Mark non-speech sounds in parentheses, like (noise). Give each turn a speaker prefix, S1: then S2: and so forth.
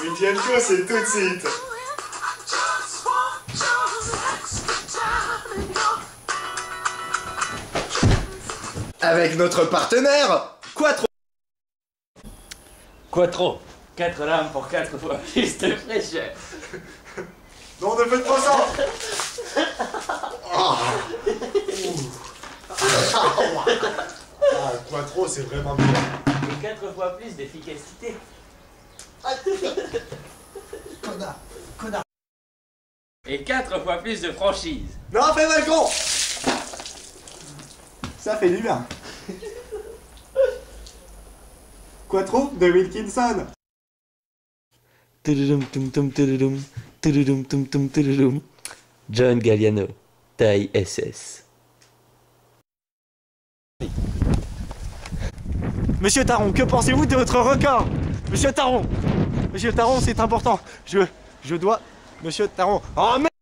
S1: Diego, c'est tout de suite. Avec notre partenaire, Quattro.
S2: Quattro. 4 lames pour 4 fois plus de fraîcheur.
S1: Non, ne faites pas ça Ah, (laughs) Ah, Quattro, c'est vraiment bien.
S2: Et 4 fois plus d'efficacité. (laughs)
S1: Connard, connard.
S2: Et 4 fois plus de franchise.
S1: Non, fais mal con Ça fait du bien. Quattro de Wilkinson.
S2: John Galliano, taille SS.
S3: Monsieur Taron, que pensez-vous de votre record? Monsieur Taron Monsieur Taron, c'est important. Je, je dois... Monsieur Taron... Oh merde